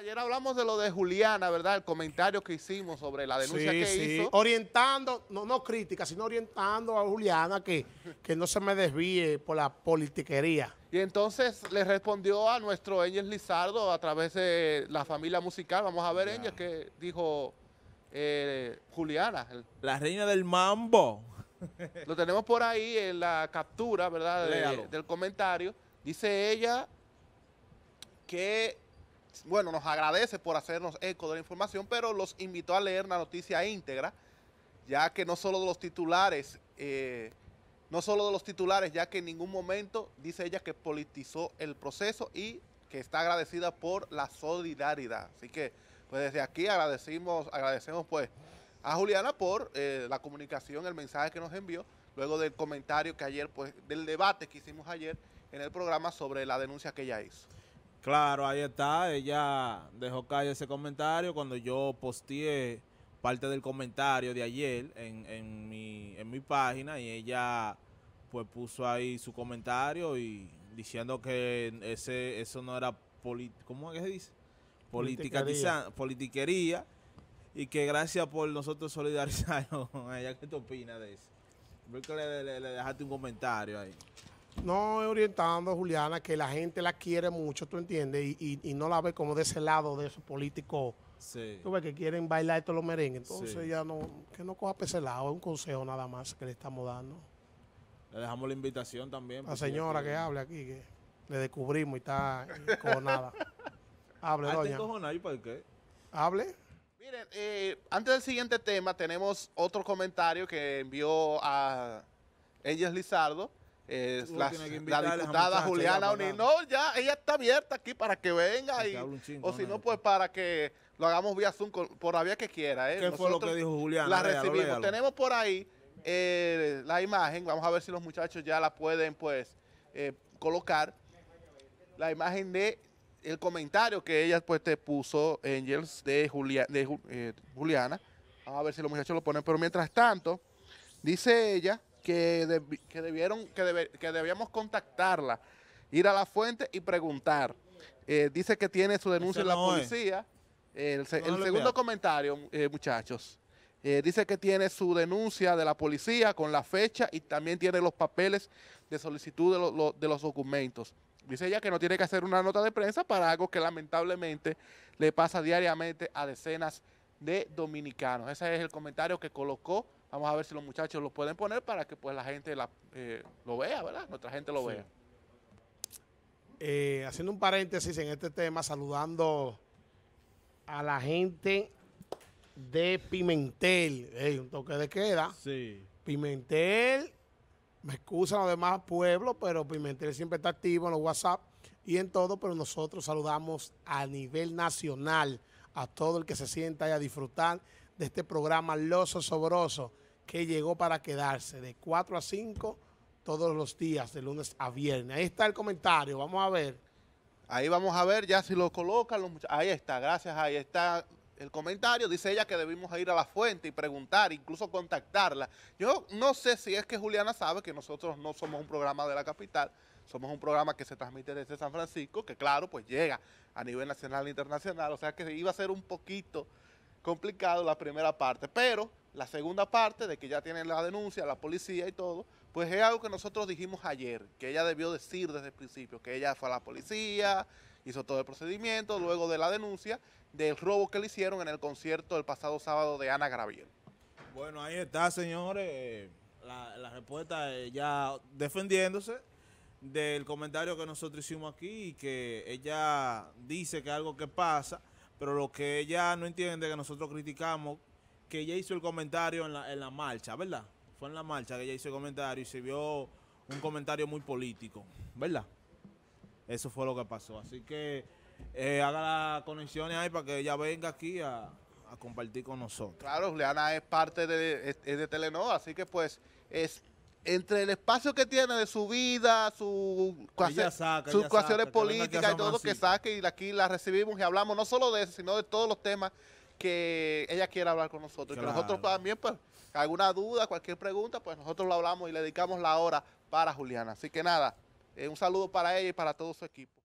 ayer hablamos de lo de Juliana, ¿verdad? El comentario que hicimos sobre la denuncia Sí, que sí. hizo. Orientando, no, no crítica, sino orientando a Juliana que, que no se me desvíe por la politiquería. Y entonces le respondió a nuestro Angel Lizardo a través de la familia musical. Vamos a ver, Angel, que dijo eh, Juliana. El- La reina del mambo. Lo tenemos por ahí en la captura, ¿verdad? de- del comentario. Dice ella que, bueno, nos agradece por hacernos eco de la información, pero los invitó a leer la noticia íntegra, ya que no solo de los titulares, eh, no solo de los titulares, ya que en ningún momento dice ella que politizó el proceso y que está agradecida por la solidaridad. Así que, pues desde aquí agradecimos, agradecemos pues a Juliana por eh, la comunicación, el mensaje que nos envió, luego del comentario que ayer, pues, del debate que hicimos ayer en el programa sobre la denuncia que ella hizo. Claro, ahí está. Ella dejó caer ese comentario cuando yo posteé parte del comentario de ayer en, en mi, en mi página y ella pues puso ahí su comentario y diciendo que ese eso no era poli- ¿cómo es que se dice? Politiquería. Politiquería y que gracias por nosotros solidarizarnos con ella. ¿Qué te opinas de eso? Que le, le- le dejaste un comentario ahí. No orientando a Juliana que la gente la quiere mucho, ¿tú entiendes? Y, y- y no la ve como de ese lado de esos políticos, Sí. tú ves que quieren bailar todos los merengues. Entonces Sí. ya no, que no coja ese lado, es un consejo nada más que le estamos dando. Le dejamos la invitación también. La señora que hable aquí, que le descubrimos y está nada. Hable, Ah, ¿te doña. por qué? Hable. Miren, eh, antes del siguiente tema tenemos otro comentario que envió a Angel Lizardo, eh, la, diputada Juliana acá. No, ya, ella está abierta aquí para que venga y, o si no, pues para que lo hagamos vía Zoom con- por la vía que quiera. ¿eh? ¿Qué fue lo Nosotros que dijo Juliana? La Léalo, recibimos. léalo. Tenemos por ahí eh, la imagen, vamos a ver si los muchachos ya la pueden pues eh, colocar. La imagen de el comentario que ella pues te puso, Angels, de, Julia- de Ju- Juliana. Vamos a ver si los muchachos lo ponen. Pero mientras tanto, dice ella que, debi- que debieron, que, debe- que debíamos contactarla, ir a la fuente y preguntar. Eh, dice que tiene su denuncia Ese en la no policía. El, No segundo comentario, eh, muchachos. Eh, dice que tiene su denuncia de la policía con la fecha y también tiene los papeles de solicitud de, lo- lo- de los documentos. Dice ella que no tiene que hacer una nota de prensa para algo que lamentablemente le pasa diariamente a decenas de dominicanos. Ese es el comentario que colocó. Vamos a ver si los muchachos lo pueden poner para que pues la gente la, eh, lo vea, ¿verdad? Nuestra gente lo Sí. vea. Eh, haciendo un paréntesis en este tema, saludando a la gente de Pimentel. Ey, un toque de queda. Sí. Pimentel, me excusan los demás pueblos, pero Pimentel siempre está activo en los WhatsApp y en todo, pero nosotros saludamos a nivel nacional a todo el que se sienta ahí a disfrutar de este programa Loso Sobroso que llegó para quedarse de 4 a 5 todos los días, de lunes a viernes. Ahí está el comentario, vamos a ver. Ahí vamos a ver ya si lo colocan los mucha- Ahí está, gracias, ahí está el comentario. Dice ella que debimos ir a la fuente y preguntar, incluso contactarla. Yo no sé si es que Juliana sabe que nosotros no somos un programa de la capital, somos un programa que se transmite desde San Francisco, que claro, pues llega a nivel nacional e internacional, o sea que iba a ser un poquito complicado la primera parte, pero la segunda parte de que ya tienen la denuncia, la policía y todo, pues es algo que nosotros dijimos ayer, que ella debió decir desde el principio, que ella fue a la policía, hizo todo el procedimiento, luego de la denuncia del robo que le hicieron en el concierto del pasado sábado de Ana Graviel. Bueno, ahí está, señores. La, la respuesta eh, ya defendiéndose del comentario que nosotros hicimos aquí y que ella dice que algo que pasa, pero lo que ella no entiende que nosotros criticamos, que ella hizo el comentario en la, en la marcha, ¿verdad? Fue en la marcha que ella hizo el comentario y se vio un comentario muy político, ¿verdad? Eso fue lo que pasó. Así que eh, haga las conexiones ahí para que ella venga aquí a, a compartir con nosotros. Claro, Juliana es parte de, es- de Telenor, así que pues es entre el espacio que tiene de su vida, su, Ella saca, sus cuestiones políticas y todo lo que saque y aquí la recibimos y hablamos no solo de eso, sino de todos los temas que ella quiere hablar con nosotros. Y que nosotros también, pues, alguna duda, cualquier pregunta, pues nosotros lo hablamos y le dedicamos la hora para Juliana. Así que nada, eh, un saludo para ella y para todo su equipo.